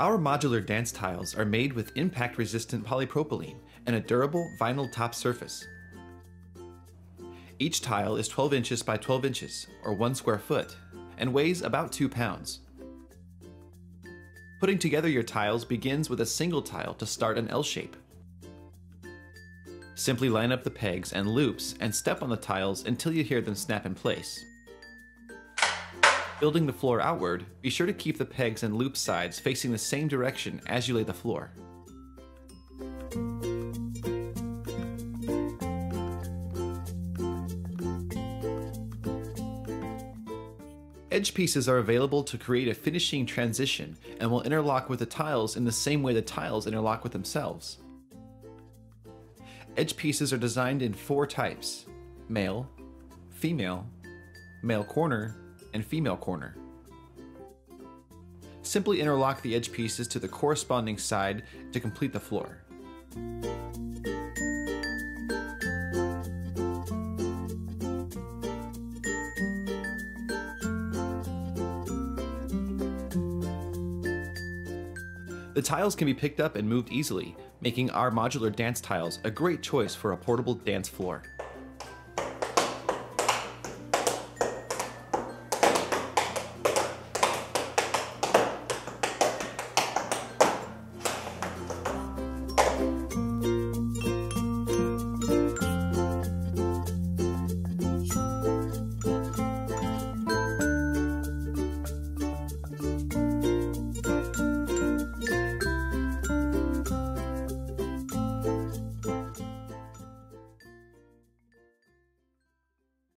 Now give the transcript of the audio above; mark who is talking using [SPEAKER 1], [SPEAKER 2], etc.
[SPEAKER 1] Our modular dance tiles are made with impact resistant polypropylene and a durable vinyl top surface. Each tile is 12 inches by 12 inches, or 1 square foot, and weighs about 2 pounds. Putting together your tiles begins with a single tile to start an L shape. Simply line up the pegs and loops and step on the tiles until you hear them snap in place. Building the floor outward, be sure to keep the pegs and loop sides facing the same direction as you lay the floor. Edge pieces are available to create a finishing transition and will interlock with the tiles in the same way the tiles interlock with themselves. Edge pieces are designed in four types male, female, male corner, and female corner. Simply interlock the edge pieces to the corresponding side to complete the floor. The tiles can be picked up and moved easily, making our modular dance tiles a great choice for a portable dance floor.